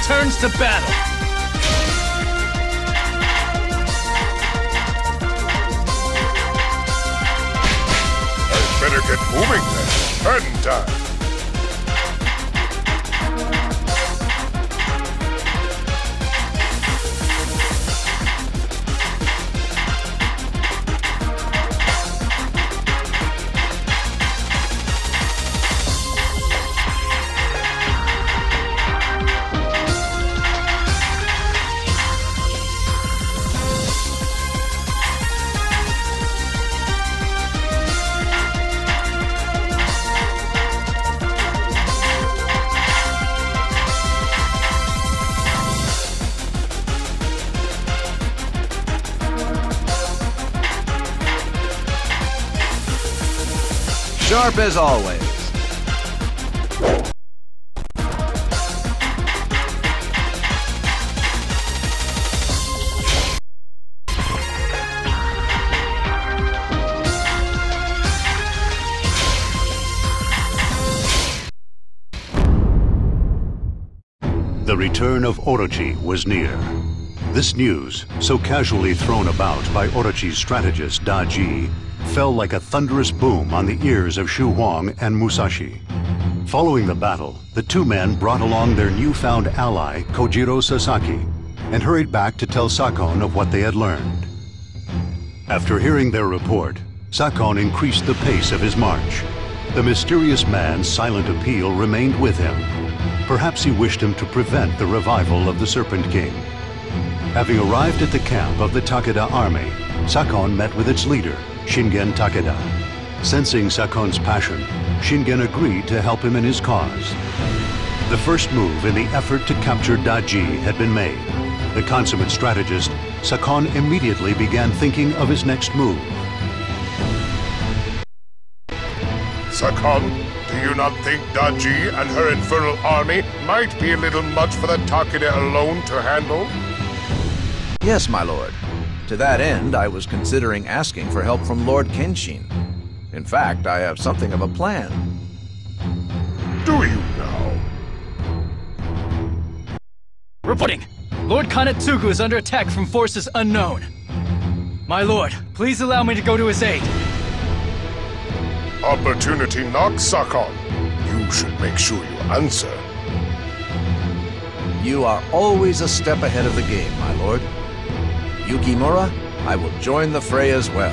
Returns to battle. I'd better get moving then. Curtain time. Sharp as always. The return of Orochi was near. This news, so casually thrown about by Orochi's strategist Daji, fell like a thunderous boom on the ears of Xu Huang and Musashi. Following the battle, the two men brought along their newfound ally, Kojiro Sasaki, and hurried back to tell Sakon of what they had learned. After hearing their report, Sakon increased the pace of his march. The mysterious man's silent appeal remained with him. Perhaps he wished him to prevent the revival of the Serpent King. Having arrived at the camp of the Takeda army, Sakon met with its leader, Shingen Takeda. Sensing Sakon's passion, Shingen agreed to help him in his cause. The first move in the effort to capture Daji had been made. The consummate strategist, Sakon immediately began thinking of his next move. Sakon, do you not think Daji and her infernal army might be a little much for the Takeda alone to handle? Yes, my lord. To that end, I was considering asking for help from Lord Kenshin. In fact, I have something of a plan. Do you now? Reporting. Lord Kanetsugu is under attack from forces unknown. My lord, please allow me to go to his aid. Opportunity knocks, Sakon. You should make sure you answer. You are always a step ahead of the game, my lord. Yukimura, I will join the fray as well.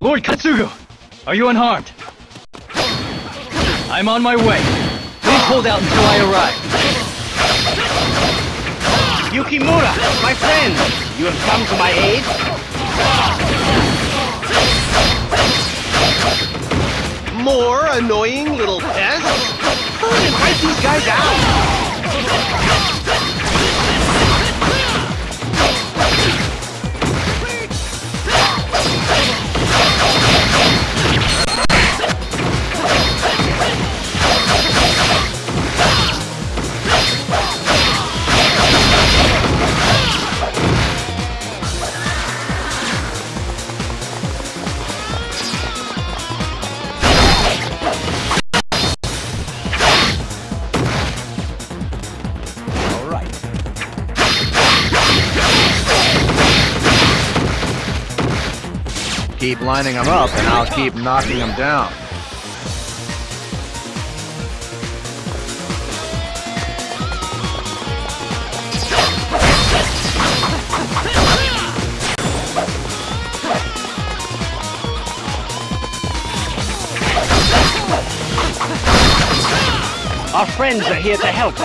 Lord Kanetsugu, are you unharmed? I'm on my way. Please hold out until I arrive. Yukimura, my friend, you have come to my aid? More annoying little pests? And fight these guys out! Keep lining them up, and I'll keep knocking them down. Our friends are here to help.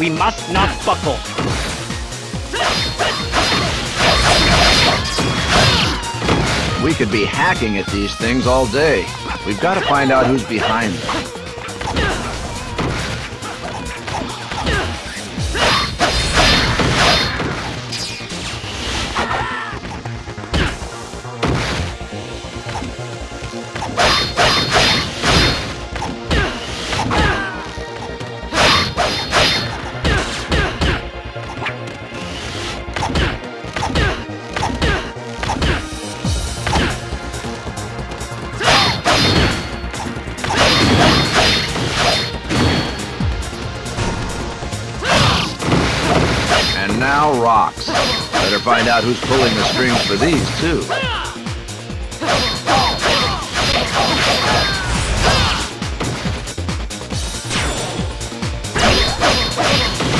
We must not buckle. We could be hacking at these things all day. We've got to find out who's behind them. Out who's pulling the strings for these, too.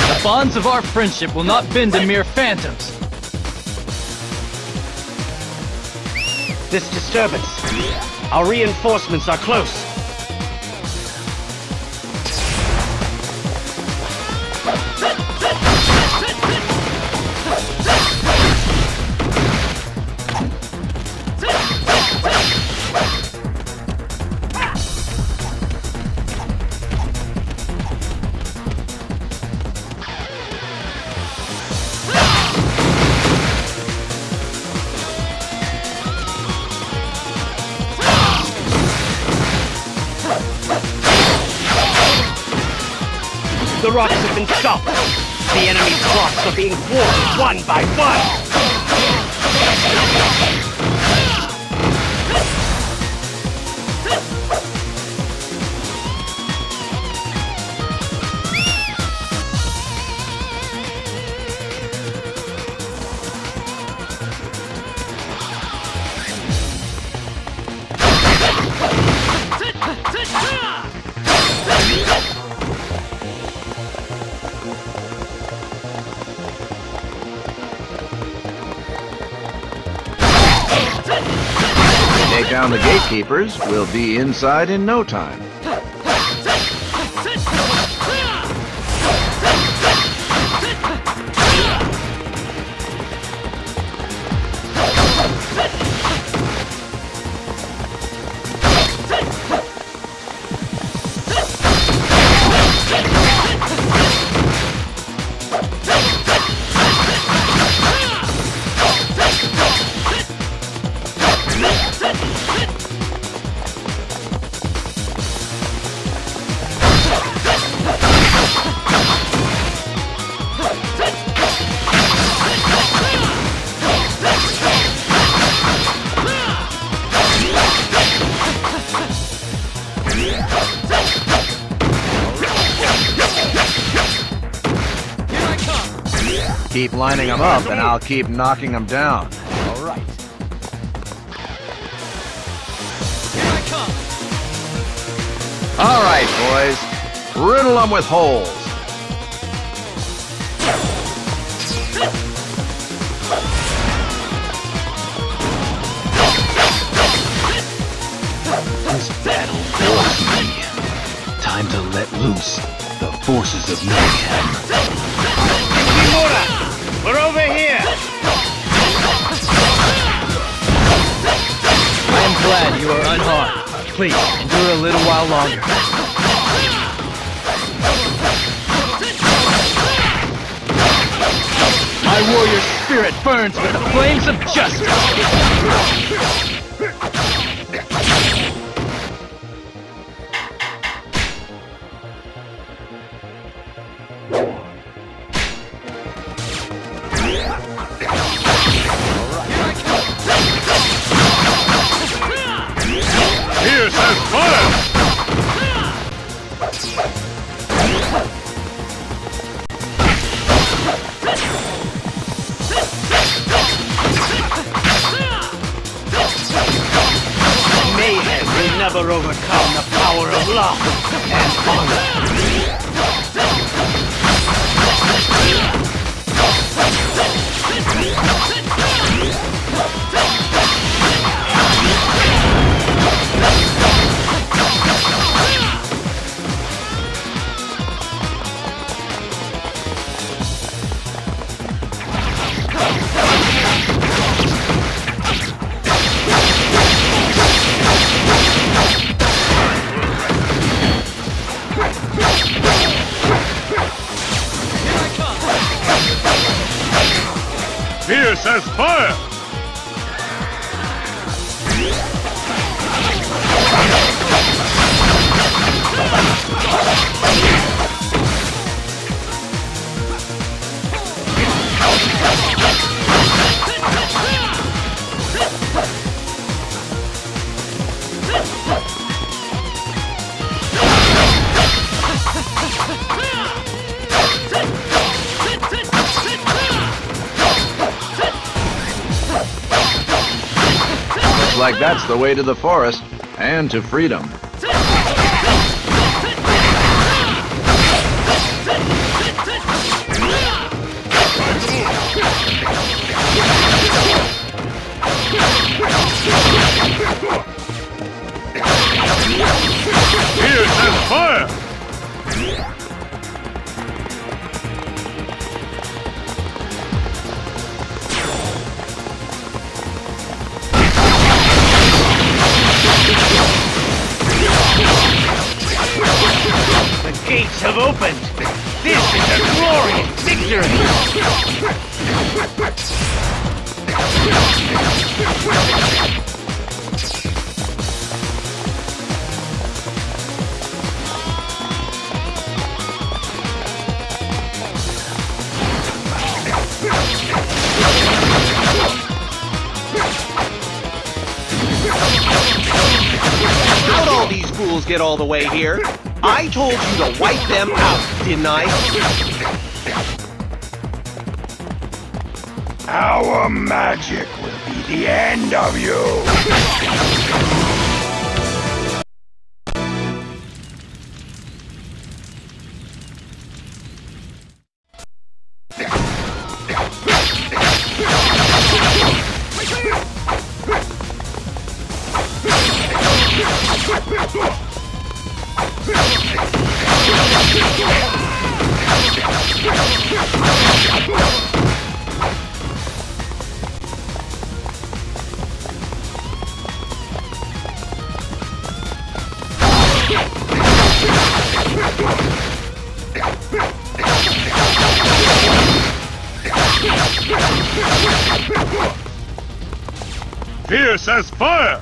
The bonds of our friendship will not bend to mere phantoms. This disturbance. Our reinforcements are close. The rocks have been stopped. The enemy's rocks are being thwarted one by one. Down the gatekeepers, we'll be inside in no time. Keep lining them up, and I'll keep knocking them down. All right. Here I come. All right, boys. Riddle them with holes. This battle me. Time to let loose the forces of mayhem. Kimura! Glad you are unharmed. Please, endure a little while longer. My warrior spirit burns with the flames of justice. Fierce never overcome the power of love and honor. That's the way to the forest and to freedom. How'd all these fools get all the way here? I told you to wipe them out, didn't I? Our magic will be the end of you. Fierce as fire!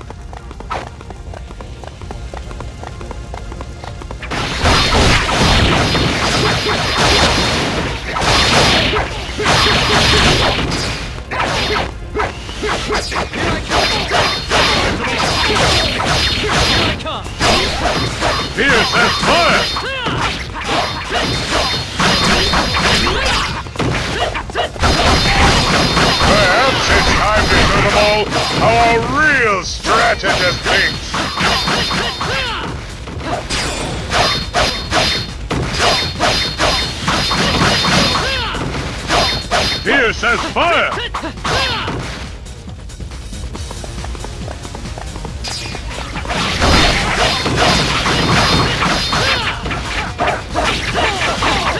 A real strategist thinks. Fierce as fire!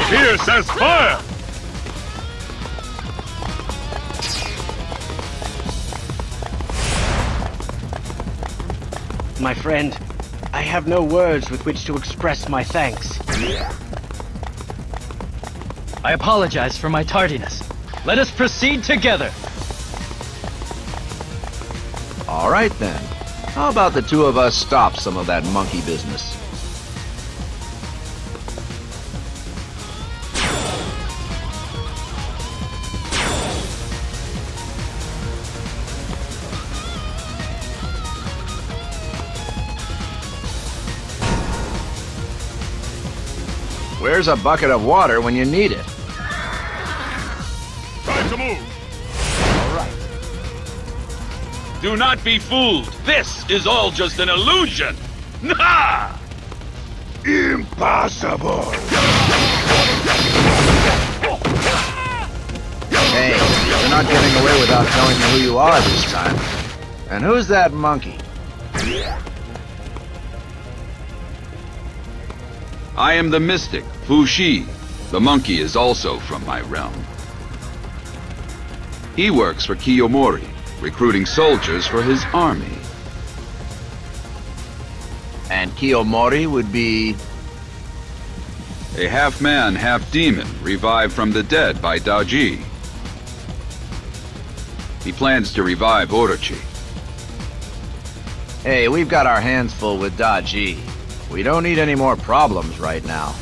Fierce as fire! My friend, I have no words with which to express my thanks. I apologize for my tardiness. Let us proceed together. All right then. How about the two of us stop some of that monkey business? Where's a bucket of water when you need it? Time to move! Do not be fooled. This is all just an illusion. Nah! Impossible. Hey, you're not getting away without telling me who you are this time. And who's that monkey? I am the mystic, Fu Xi. The monkey is also from my realm. He works for Kiyomori, recruiting soldiers for his army. And Kiyomori would be... A half-man, half-demon, revived from the dead by Daji. He plans to revive Orochi. Hey, we've got our hands full with Daji. We don't need any more problems right now.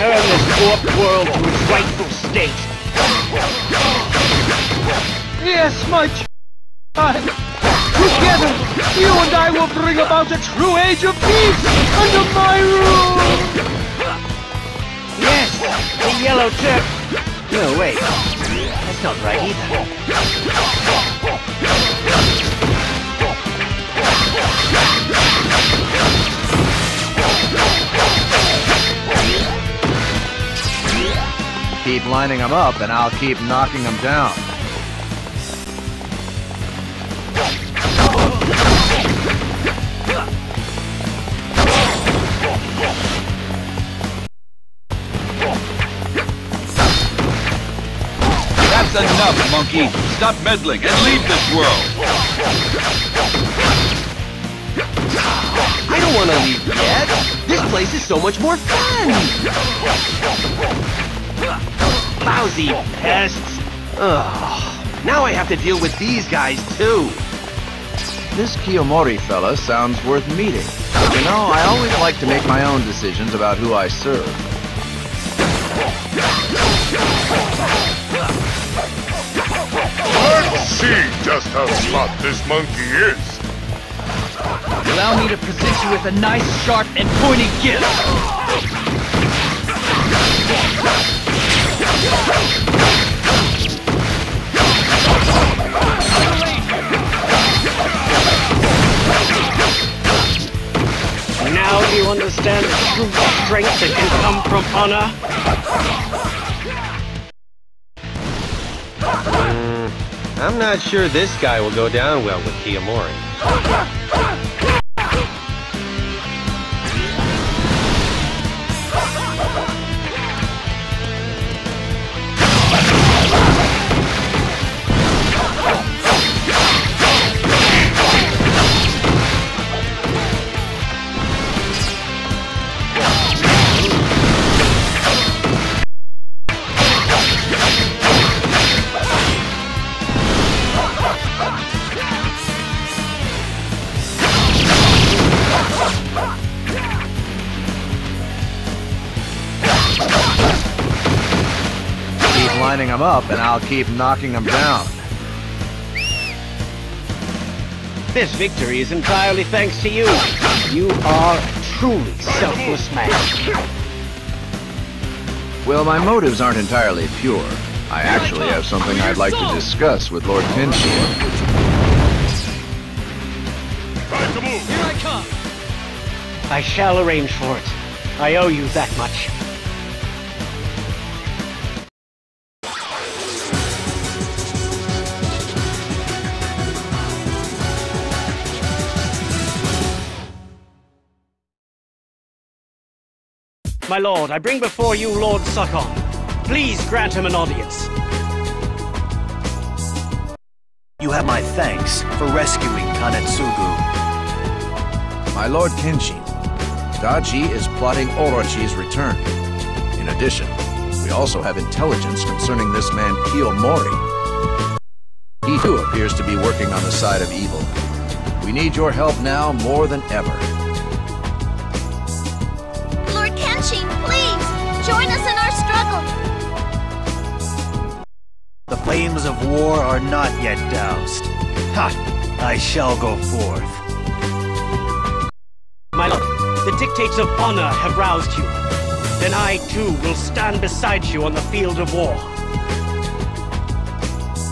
Return this warped world to its rightful state. Yes, my child. Together, you and I will bring about a true age of peace under my rule. Yes, the yellow Turk. No, wait. That's not right either. Keep lining them up, and I'll keep knocking them down. That's enough, monkey. Stop meddling and leave this world. I don't want to leave yet. This place is so much more fun. Lousy pests. Ugh. Now I have to deal with these guys too. This Kiyomori fella sounds worth meeting. You know, I always like to make my own decisions about who I serve. Let's see just how smart this monkey is. Allow me to present you with a nice, sharp, and pointy gift. Now do you understand the true strength that can come from honor? Hmm. I'm not sure this guy will go down well with Kiyomori. Them up, and I'll keep knocking them down. This victory is entirely thanks to you. You are a truly selfless man. Well, my motives aren't entirely pure. I actually have something I'd like to discuss with Lord Kenshin. Time to move. Here I come. I shall arrange for it. I owe you that much. My lord, I bring before you Lord Sakon. Please grant him an audience. You have my thanks for rescuing Kanetsugu. My Lord Kenshin, Daji is plotting Orochi's return. In addition, we also have intelligence concerning this man Kiyomori. He too appears to be working on the side of evil. We need your help now more than ever. Us in our struggle! The flames of war are not yet doused. Ha! I shall go forth. My lord, the dictates of honor have roused you. Then I too will stand beside you on the field of war.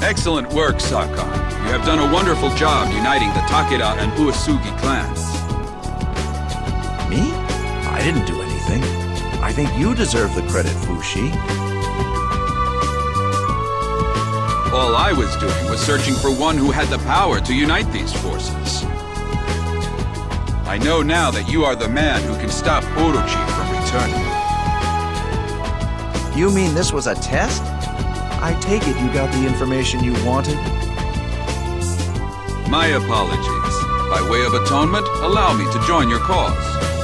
Excellent work, Sakon. You have done a wonderful job uniting the Takeda and Uesugi clans. Me? I didn't do anything. I think you deserve the credit, Fu Xi. All I was doing was searching for one who had the power to unite these forces. I know now that you are the man who can stop Orochi from returning. You mean this was a test? I take it you got the information you wanted? My apologies. By way of atonement, allow me to join your cause.